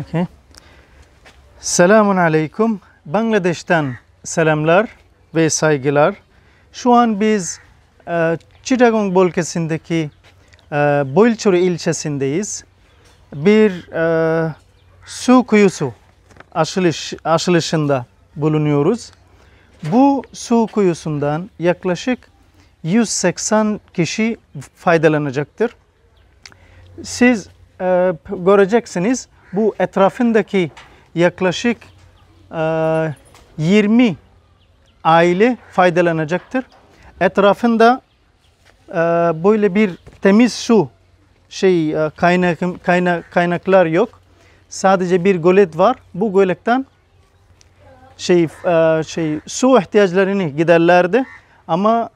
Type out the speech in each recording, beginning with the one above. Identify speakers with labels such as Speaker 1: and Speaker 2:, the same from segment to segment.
Speaker 1: Okay. Selamun Aleyküm. Bangladeş'ten selamlar ve saygılar. Şu an biz e, Chittagong bölgesindeki e, ilçesindeyiz. Bir e, su kuyusu açılış, açılışında bulunuyoruz. Bu su kuyusundan yaklaşık 180 kişi faydalanacaktır. Siz e, göreceksiniz bu etrafındaki yaklaşık e, 20 aile faydalanacaktır. Etrafında e, böyle bir temiz su şey e, kaynak, kaynak kaynaklar yok. Sadece bir gölet var. Bu göletten şey e, şey su ihtiyaçlarını giderlerdi. Ama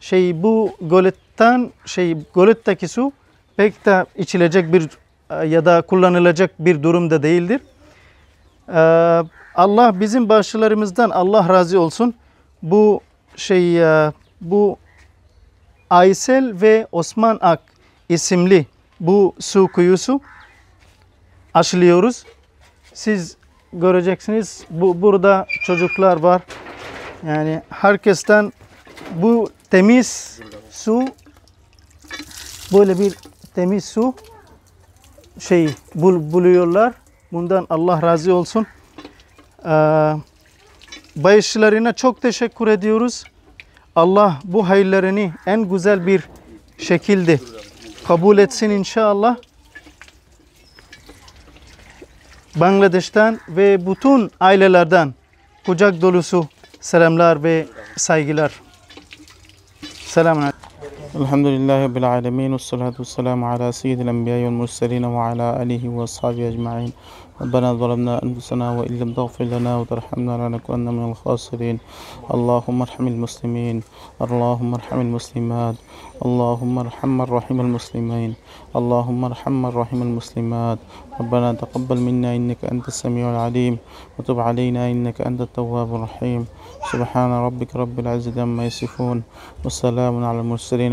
Speaker 1: şey bu göletten şey göletteki su pek de içilecek bir ya da kullanılacak bir durumda değildir. E, Allah bizim başlarımızdan Allah razı olsun. Bu şey e, bu Aysel ve Osman Ak isimli bu su kuyusu aşılıyoruz. Siz göreceksiniz bu burada çocuklar var. Yani herkesten bu temiz su böyle bir temiz su şey bul, buluyorlar. Bundan Allah razı olsun. Ee, Bayışlarına çok teşekkür ediyoruz. Allah bu hayırlarını en güzel bir şekilde kabul etsin inşallah. Bangladeş'ten ve bütün ailelerden kucak dolusu selamlar ve saygılar. Selamun.
Speaker 2: الحمد لله رب العالمين والصلاة والسلام على سيد الأنبياء والمرسلين وعلى آله وأصحابه أجمعين ربنا ظلمنا أنفسنا وإن لم تغفر لنا وترحمنا لنكونن من الخاسرين اللهم ارحم المسلمين اللهم ارحم المسلمات اللهم ارحم الرحم المسلمين اللهم ارحم الرحم المسلمات ربنا تقبل منا إنك أنت السميع العليم وتب علينا إنك أنت التواب الرحيم سبحان ربك رب العزة عما يصفون والسلام على المرسلين